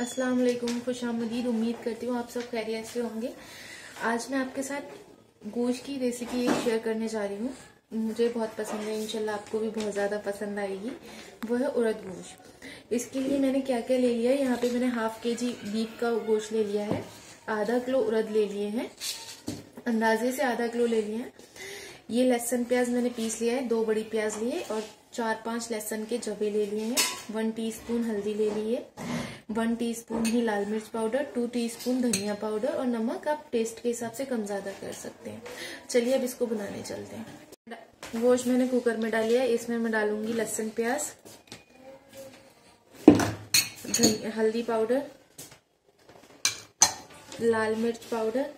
अस्सलाम वालेकुम, खुश आमदीद। उम्मीद करती हूँ आप सब खैरियत से होंगे। आज मैं आपके साथ गोश्त की रेसिपी एक शेयर करने जा रही हूँ। मुझे बहुत पसंद है, इंशाल्लाह आपको भी बहुत ज़्यादा पसंद आएगी। वो है उड़द गोश्त। इसके लिए मैंने क्या क्या ले लिया है? यहाँ पे मैंने हाफ़ के जी बीफ का गोश्त ले लिया है। आधा किलो उड़द ले लिए हैं। अंदाजे से आधा किलो ले लिए हैं। ये लहसन प्याज मैंने पीस लिया है। दो बड़ी प्याज लिए और चार पाँच लहसन के जबे ले लिए हैं। वन टीस्पून हल्दी ले लिए। वन टीस्पून ही लाल मिर्च पाउडर टू टीस्पून धनिया पाउडर और नमक आप टेस्ट के हिसाब से कम ज़्यादा कर सकते हैं। चलिए अब इसको बनाने चलते हैं। गोश्त मैंने कुकर में डाली है, इसमें मैं डालूँगी लहसन प्याज हल्दी पाउडर लाल मिर्च पाउडर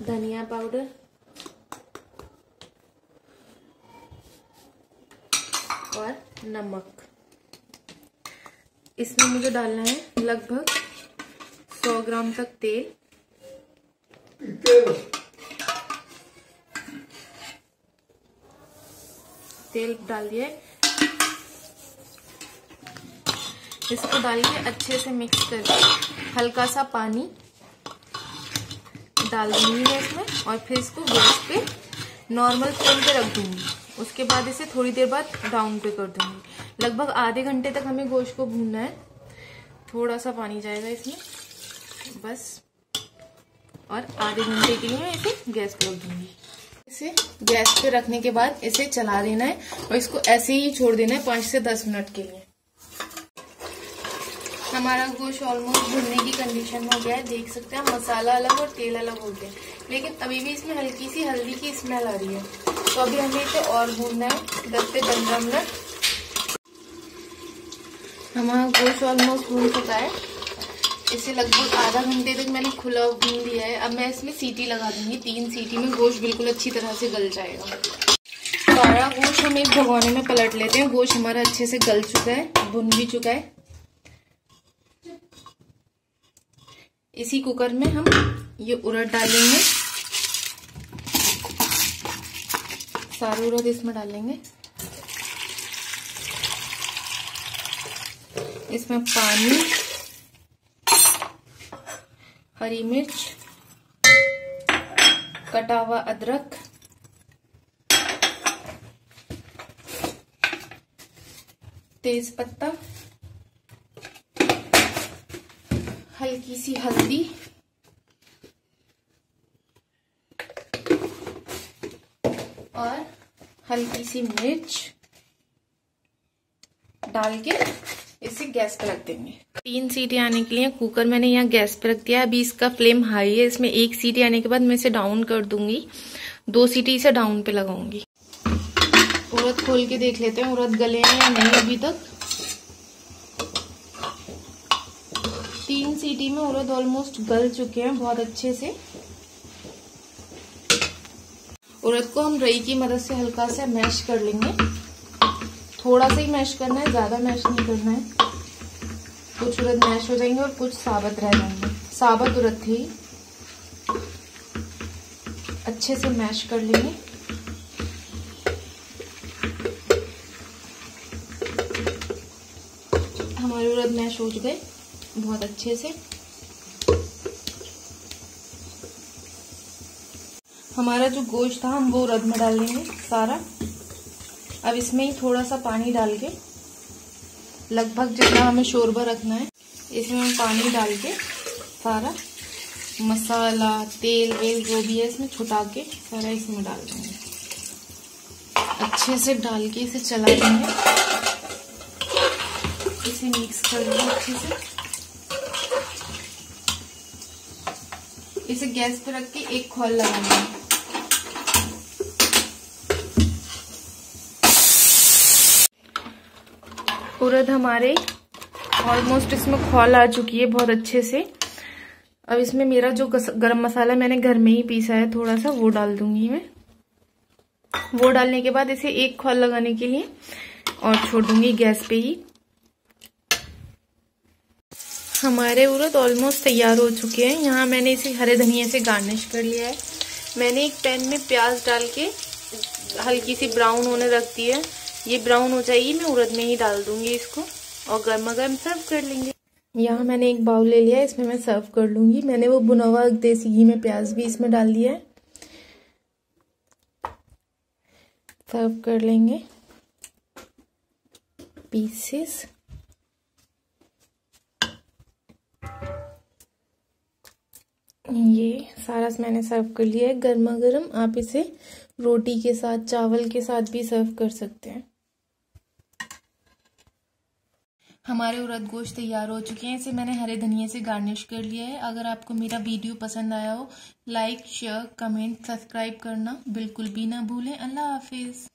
धनिया पाउडर और नमक। इसमें मुझे डालना है लगभग 100 ग्राम तक तेल। तेल डाल दिया इसको डाल के अच्छे से मिक्स करके हल्का सा पानी डाल दूँगी मैं इसमें और फिर इसको गैस पे नॉर्मल फ्लेम पे रख दूँगी। उसके बाद इसे थोड़ी देर बाद डाउन पे कर दूँगी। लगभग आधे घंटे तक हमें गोश्त को भूनना है। थोड़ा सा पानी जाएगा इसमें। बस। और आधे घंटे के लिए मैं इसे गैस पे रख दूँगी। इसे गैस पे रखने के बाद इसे चला देना है और इसको ऐसे ही छोड़ देना है पाँच से दस मिनट के लिए। हमारा गोश्त ऑलमोस्ट भुनने की कंडीशन में हो गया है। देख सकते हैं, मसाला अलग और तेल अलग हो गया लेकिन अभी भी इसमें हल्की सी हल्दी की स्मेल आ रही है। तो अभी हमें इसे और भूनना है। दस से पंद्रह मिनट। हमारा गोश्त ऑलमोस्ट भून चुका है। इसे लगभग आधा घंटे तक मैंने खुला भून दिया है। अब मैं इसमें सीटी लगा दूँगी। तीन सीटी में गोश्त बिल्कुल अच्छी तरह से गल जाएगा। सारा गोश्त हम एक भगोने में पलट लेते हैं। गोश्त हमारा अच्छे से गल चुका है, भुन भी चुका है। इसी कुकर में हम ये उड़द डालेंगे। सारे उड़द इसमें डालेंगे। इसमें पानी, हरी मिर्च, कटा हुआ अदरक, तेज पत्ता, हल्की सी हल्दी और हल्की सी मिर्च डाल के इसे गैस पे रख देंगे। तीन सीटी आने के लिए कुकर मैंने यहाँ गैस पे रख दिया अभी इसका फ्लेम हाई है। इसमें एक सीटी आने के बाद मैं इसे डाउन कर दूँगी। दो सीटी इसे डाउन पे लगाऊँगी। उड़द खोल के देख लेते हैं। उड़द गले हैं या नहीं अभी तक। तीन सीटी में उड़द ऑलमोस्ट गल चुके हैं बहुत अच्छे से। उड़द को हम रई की मदद से हल्का सा मैश कर लेंगे। थोड़ा सा ही मैश करना है, ज़्यादा मैश नहीं करना है। कुछ उड़द मैश हो जाएँगे और कुछ साबत रह जाएँगे। साबत उड़द थी। अच्छे से मैश कर लेंगे। हमारे उड़द मैश हो गए बहुत अच्छे से। हमारा जो गोश्त था, हम वो रद में डाल लेंगे सारा। अब इसमें ही थोड़ा सा पानी डाल के, लगभग जितना हमें शोरबा रखना है, इसमें हम पानी डाल के सारा मसाला, तेल, वेल जो भी है इसमें छुटा के सारा इसमें डाल देंगे। अच्छे से डाल के इसे चला देंगे। इसे मिक्स कर देंगे अच्छे से। इसे गैस पर रख के एक खोल लगाना है उड़द हमारे ऑलमोस्ट इसमें खोल आ चुकी है बहुत अच्छे से। अब इसमें मेरा जो गरम मसाला मैंने घर में ही पीसा है थोड़ा सा वो डाल दूँगी मैं। वो डालने के बाद इसे एक खोल लगाने के लिए और छोड़ दूँगी गैस पे ही। हमारे उड़द ऑलमोस्ट तैयार हो चुके हैं। यहाँ मैंने इसे हरे धनिया से गार्निश कर लिया है। मैंने एक पैन में प्याज डाल के हल्की सी ब्राउन होने रख दी है। ये ब्राउन हो जाएगी, मैं उड़द में ही डाल दूँगी इसको और गर्मा गर्म सर्व कर लेंगे। यहाँ मैंने एक बाउल ले लिया, इसमें मैं सर्व कर लूँगी। मैंने वो बुना हुआ देसी घी में प्याज भी इसमें डाल दिया है। सर्व कर लेंगे। पीसेस ये सारा मैंने सर्व कर लिया है। गर्मा गर्म आप इसे रोटी के साथ, चावल के साथ भी सर्व कर सकते हैं। हमारे उड़द गोश्त तैयार हो चुके हैं। इसे मैंने हरे धनिया से गार्निश कर लिया है। अगर आपको मेरा वीडियो पसंद आया हो लाइक शेयर कमेंट सब्सक्राइब करना बिल्कुल भी ना भूलें। अल्लाह हाफिज़।